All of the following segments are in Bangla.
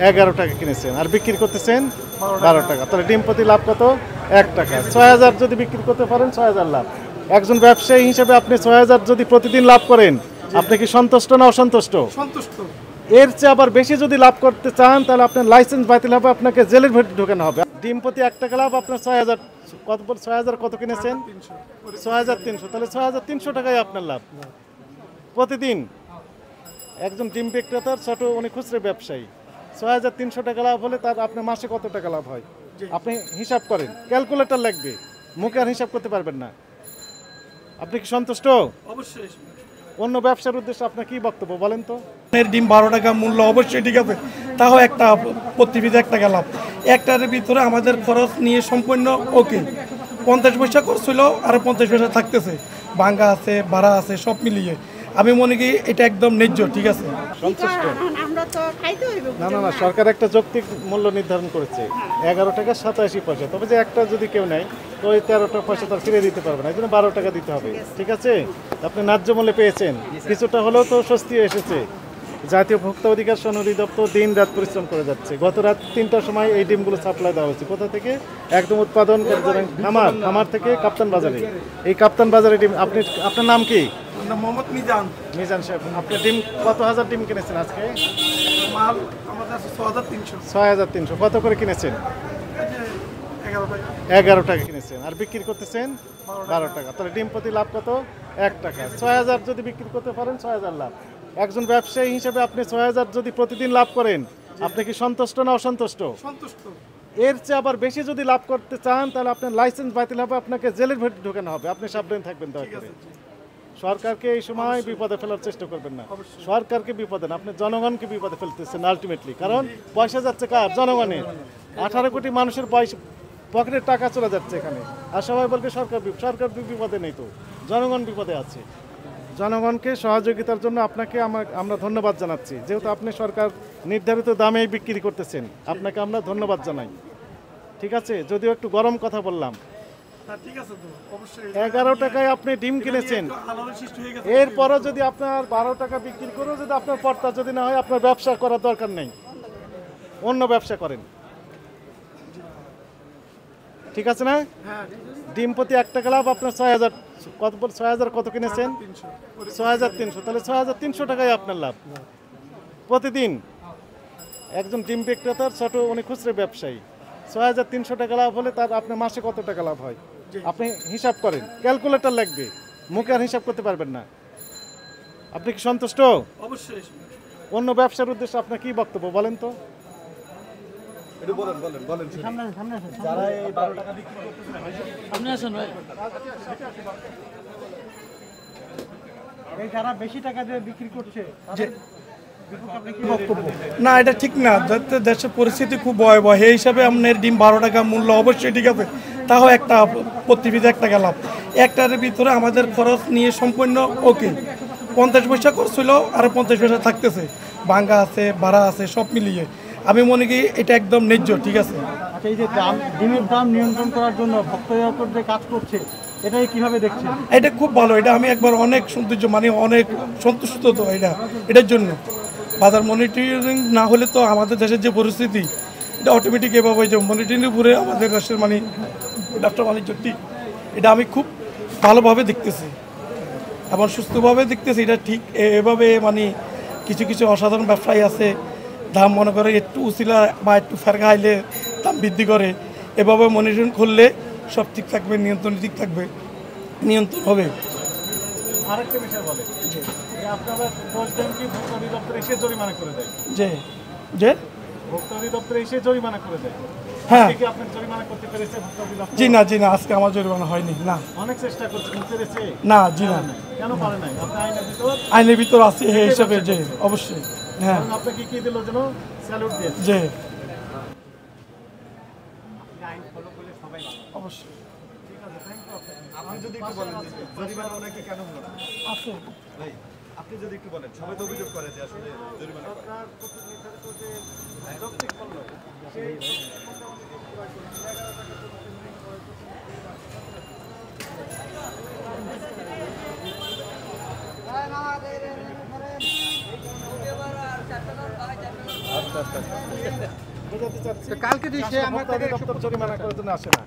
এগারো টাকা কিনেছেন আর বিক্রি করতেছেন বারো টাকা। তাহলে ডিম প্রতি লাভ কত? এক টাকা। ছয় হাজার যদি বিক্রি করতে পারেন ছয় হাজার লাভ। একজন ব্যবসায়ী হিসেবে আপনি ছয় হাজার যদি প্রতিদিন লাভ করেন আপনি কি সন্তুষ্ট না অসন্তুষ্ট? সন্তুষ্ট। এর চেয়ে আবার বেশি যদি লাভ করতে চান তাহলে আপনার লাইসেন্স বাতিল হবে আপনাকে জেলের ভেতরে ঢোকানো হবে। ডিম প্রতি এক টাকা লাভ আপনার ছয় হাজার কত ছয় হাজার কত কিনেছেন? ছয় হাজার তিনশো। তাহলে ছয় হাজার তিনশো টাকাই আপনার লাভ। প্রতিদিন। একজন ডিম বিক্রেতার ছোট উনি খুচরো ব্যবসায়ী। ছয় হাজার তিনশো টাকা লাভ হলে তার আপনার মাসে কত টাকা লাভ হয়? আপনি হিসাব করেন। ক্যালকুলেটর লাগবে। মুখে আর হিসাব করতে পারবেন না। আপনি কি সন্তুষ্ট? অবশ্যই। অন্য ব্যবসার উদ্দেশ্যে আপনার কি বক্তব্য বলেন তো? এর ডিম বারো টাকা মূল্য অবশ্যই ঠিক আছে। তাও একটা প্রতি পিস এক টাকা লাভ একটার ভিতরে আমাদের খরচ নিয়ে সম্পূর্ণ ওকে পঞ্চাশ পয়সা খরচ হলো আর পঞ্চাশ পয়সা থাকতেছে। ভাঙ্গা আছে ভাড়া আছে সব মিলিয়ে। আমি মনে করি এটা একদম ন্যায্য ঠিক আছে? সন্তুষ্ট। আমরা তো খাইতে হইব না না না সরকার একটা যৌক্তিক মূল্য নির্ধারণ করেছে। এগারো টাকা সাতাশি পয়সা। তবে যে একটা যদি কেউ নেয় তো ওই তেরোটা পয়সা তার ফিরে দিতে পারবে না। এই জন্য বারো টাকা দিতে হবে ঠিক আছে। আপনি ন্যায্য মূল্যে পেয়েছেন। কিছুটা হলেও তো স্বস্তি এসেছে। জাতীয় ভোক্তা অধিকার সন অধিদপ্তর দিন রাত পরিশ্রম করে যাচ্ছে। গত রাত তিনটার সময় এই ডিমগুলো সাপ্লাই দেওয়া হয়েছে। কোথা থেকে? একদম উৎপাদন খামার। খামার থেকে কাপ্তান বাজারে। এই কাপ্তান বাজারে ডিম আপনি আপনার নাম কি? মোহাম্মদ মিজান। মিজান সাহেব আপনি ডিম কত হাজার ডিম কিনেছেন আজকে? মাল আমাদের ছ হাজার তিনশো। ছয় হাজার তিনশো। কত করে কিনেছেন? এগারো টাকা। এগারো টাকা কিনেছেন। আর বিক্রি করতেছেন? বারো টাকা। তাহলে ডিম প্রতি লাভ কত? এক টাকা। ছয় হাজার যদি বিক্রি করতে পারেন ছয় হাজার লাভ। একজন ব্যবসায়ী হিসেবে আপনি ছয় হাজার যদি প্রতিদিন লাভ করেন আপনি কি সন্তুষ্ট না অসন্তুষ্ট? সন্তুষ্ট। এর চেয়ে আবার বেশি যদি লাভ করতে চান তাহলে আপনার লাইসেন্স বাতিল হবে আপনাকে জেলের ভেতরে ঢোকানো হবে। আপনি সাবধান থাকবেন দয়া করে। সরকারকে এই সময় বিপদে ফেলার চেষ্টা করবেন না। সরকারকে বিপদে না আপনি জনগণকে বিপদে ফেলতেছেন আলটিমেটলি কারণ পয়সা যাচ্ছে কার? জনগণের আঠারো কোটি মানুষের পয়সা পকেটের টাকা চলে যাচ্ছে এখানে। আর সবাই বলবে সরকার সরকার বিপদে নেই তো। জনগণ বিপদে আছে। জনগণকে সহযোগিতার জন্য আপনাকে আমার আমরা ধন্যবাদ জানাচ্ছি। যেহেতু আপনি সরকার নির্ধারিত দামেই বিক্রি করতেছেন আপনাকে আমরা ধন্যবাদ জানাই। ঠিক আছে? যদিও একটু গরম কথা বললাম। হ্যাঁ ঠিক আছে এগারো টাকায় আপনি ডিম কিনেছেন। এরপরও যদি আপনার বারো টাকা বিক্রি করেও যদি আপনার পর্তা যদি না হয় আপনার ব্যবসা করার দরকার নেই। অন্য ব্যবসা করেন। ঠিক আছে না? হ্যাঁ ডিম প্রতি এক টাকা লাভ আপনার ছয় হাজার কত বল? ছয় হাজার কত কিনেছেন? ছয় হাজার তিনশো। তাহলে ছয় হাজার তিনশো টাকাই আপনার লাভ। প্রতিদিন একজন ডিম বিক্রেতার ছোট উনি খুচরো ব্যবসায়ী। ছয় হাজার তিনশো টাকা লাভ হলে তার আপনার মাসে কত টাকা লাভ হয়? আপনি হিসাব করেন। ক্যালকুলেটর লাগবে। মুখে আর হিসাব করতে পারবেন না। আপনি কি সন্তুষ্ট? অবশ্যই। অন্য ব্যবসার উদ্দেশ্যে আপনার কি বক্তব্য বলেন তো? এই যারা বেশি টাকা দিয়ে বিক্রি করছে না এটা ঠিক না। যাতে দেশের পরিস্থিতি খুব ভয়াবহ এই হিসাবে আপনার ডিম বারো টাকা মূল্য অবশ্যই ঠিক আছে। তাও একটা প্রতি পিস এক টাকা লাভ একটার ভিতরে আমাদের খরচ নিয়ে সম্পূর্ণ ওকে। পঞ্চাশ পয়সা খরচ হলো আর পঞ্চাশ পয়সা থাকতেছে। ভাঙ্গা আছে ভাড়া আছে সব মিলিয়ে। আমি মনে করি এটা একদম ন্যায্য ঠিক আছে? আচ্ছা এই যে দাম ডিমের দাম নিয়ন্ত্রণ করার জন্য ভক্ত দপ্তর যে কাজ করছে এটাই কীভাবে দেখছেন? এটা খুব ভালো এটা আমি একবার অনেক সৌন্দর্য মানে অনেক সন্তুষ্ট তো এটা এটার জন্য। বাজার মনিটরিং না হলে তো আমাদের দেশের যে পরিস্থিতি এটা অটোমেটিক এভাবে যে মনিটরিংয়ের উপরে আমাদের দেশের মানে ব্যবসা বাণিজ্য ঠিক। এটা আমি খুব ভালোভাবে দেখতেছি। এবং সুস্থভাবে দেখতেছি এটা ঠিক এভাবে মানে কিছু কিছু অসাধারণ ব্যবসায়ী আছে। দাম মনে করে একটু উচিলা বা একটু ফেরকা হাইলে দাম বৃদ্ধি করে। এভাবে মনিটরিং করলে সব ঠিক থাকবে নিয়ন্ত্রণ ঠিক থাকবে নিয়ন্ত্রণ হবে। আরেকটা বিষয় বলে আপনারা কি এসে জরিমানা করে দেয়। যে যে? এসে জরিমানা করে দেয়। হ্যাঁ। জি না জি না আজকে আমার জরিমানা হয়নি না। অনেক চেষ্টা করছে না জি না। কেন পারে নাই? আইনের ভিতর? আছে হিসাবে যে অবশ্যই। হ্যাঁ। আপনাকে কি দিল যেন? স্যালুট দিয়েছে যে অবশ্যই। আপনি। যদি একটু বলেন জরিমানা ওনাকে কেন হলো না? আছে। ভাই আপনি যদি একটু বলেন সবাই তো অভিযোগ করে যে আসলে জরিমানা করে। সরকার কর্তৃক নির্ধারিত যে মূল্য, সেই কালকে সে আমার তাদের দপ্তর জরিমানা করার জন্য আসে না।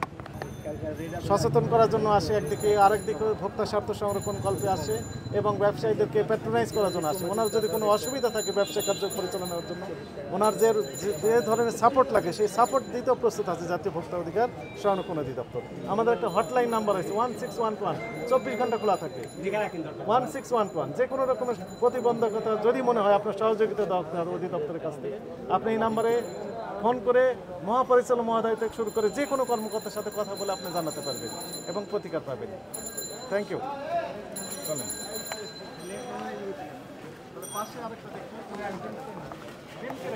সচেতন করার জন্য আসে একদিকে আরেকদিকে ভোক্তা স্বার্থ সংরক্ষণ কল্পে আসে এবং ব্যবসায়ীদেরকে প্যাট্রোনাইজ করার জন্য আসে। ওনার যদি কোনো অসুবিধা থাকে ব্যবসা কার্য পরিচালনার জন্য, ওনার যে, যে- ধরনের সাপোর্ট লাগে, সেই সাপোর্ট দিতেও প্রস্তুত আছে জাতীয় ভোক্তা অধিকার সংরক্ষণ অধিদপ্তর। আমাদের একটা হটলাইন নাম্বার আছে ওয়ান সিক্স ওয়ান ওয়ান চব্বিশ ঘণ্টা খোলা থাকে। ওয়ান সিক্স ওয়ান ওয়ান যে কোনো রকমের প্রতিবন্ধকতা যদি মনে হয় আপনার সহযোগিতা দরকার অধিদপ্তরের কাছ থেকে, আপনি এই নাম্বারে ফোন করে মহাপরিচালক মহোদয় থেকে শুরু করে যে কোনো কর্মকর্তার সাথে কথা বলে আপনি জানাতে পারবেন এবং প্রতিকার পাবেন। থ্যাংক ইউ চলেন।